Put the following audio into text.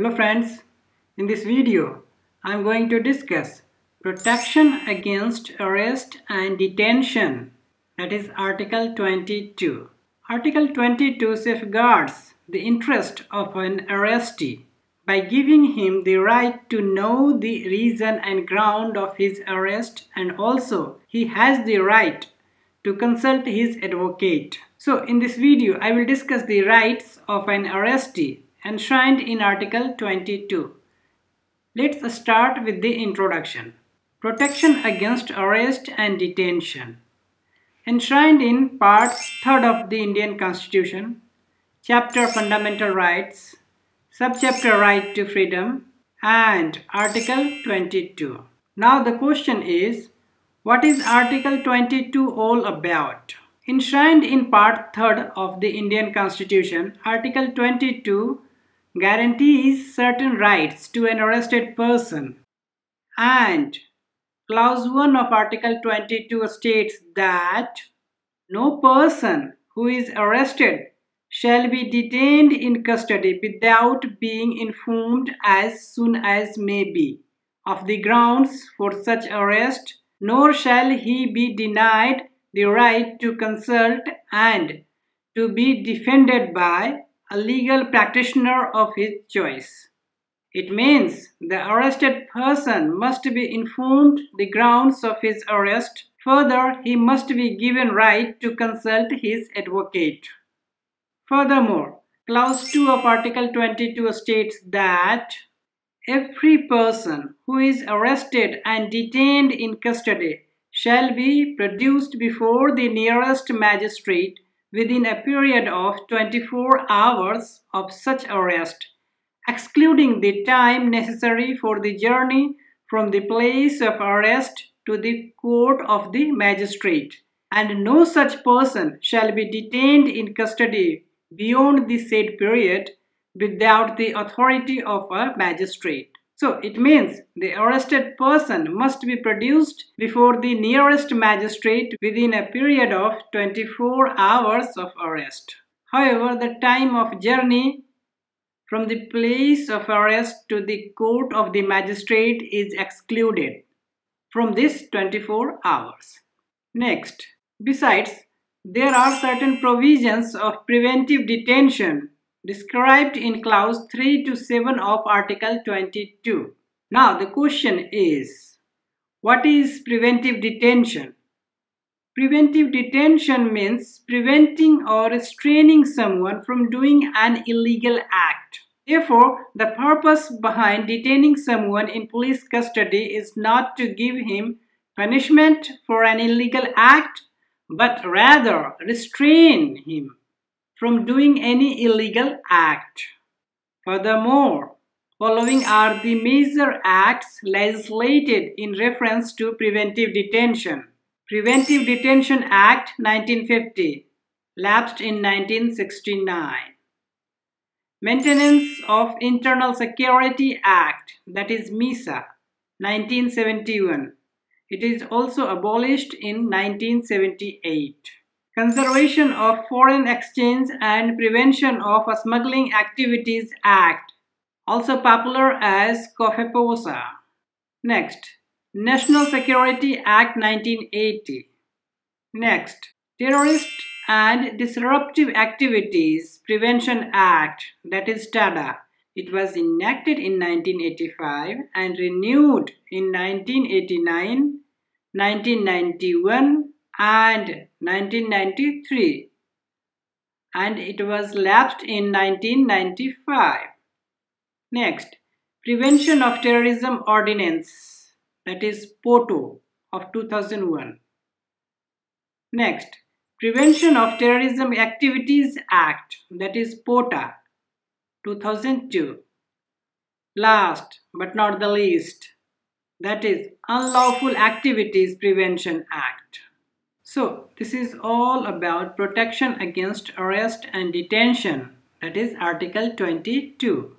Hello friends, in this video I am going to discuss protection against arrest and detention that is article 22. Article 22 safeguards the interest of an arrestee by giving him the right to know the reason and ground of his arrest and also he has the right to consult his advocate. So in this video I will discuss the rights of an arrestee enshrined in Article 22. Let's start with the introduction. Protection against arrest and detention. Enshrined in Part 3rd of the Indian Constitution, Chapter Fundamental Rights, Subchapter Right to Freedom, and Article 22. Now the question is, what is Article 22 all about? Enshrined in Part 3rd of the Indian Constitution, Article 22 guarantees certain rights to an arrested person. And Clause 1 of Article 22 states that no person who is arrested shall be detained in custody without being informed as soon as may be of the grounds for such arrest, nor shall he be denied the right to consult and to be defended by a legal practitioner of his choice. It means the arrested person must be informed the grounds of his arrest. Further, he must be given right to consult his advocate. Furthermore, Clause 2 of Article 22 states that every person who is arrested and detained in custody shall be produced before the nearest magistrate within a period of 24 hours of such arrest, excluding the time necessary for the journey from the place of arrest to the court of the magistrate, and no such person shall be detained in custody beyond the said period without the authority of a magistrate. So it means the arrested person must be produced before the nearest magistrate within a period of 24 hours of arrest. However, the time of journey from the place of arrest to the court of the magistrate is excluded from this 24 hours. Next, besides, there are certain provisions of preventive detention described in clause 3 to 7 of article 22. Now the question is, what is preventive detention? Preventive detention means preventing or restraining someone from doing an illegal act. Therefore, the purpose behind detaining someone in police custody is not to give him punishment for an illegal act, but rather restrain him from doing any illegal act. Furthermore, following are the major acts legislated in reference to preventive detention. Preventive Detention Act 1950, lapsed in 1969. Maintenance of Internal Security Act, that is MISA, 1971. It is also abolished in 1978. Conservation of Foreign Exchange and Prevention of Smuggling Activities Act, also popular as COFEPOSA. Next, National Security Act 1980. Next, Terrorist and Disruptive Activities Prevention Act, that is TADA. It was enacted in 1985 and renewed in 1989, 1991, and 1993 and it was lapsed in 1995. Next, Prevention of Terrorism Ordinance that is POTO of 2001. Next, Prevention of Terrorism Activities Act that is POTA 2002. Last but not the least, that is Unlawful Activities Prevention Act. So this is all about protection against arrest and detention that is article 22.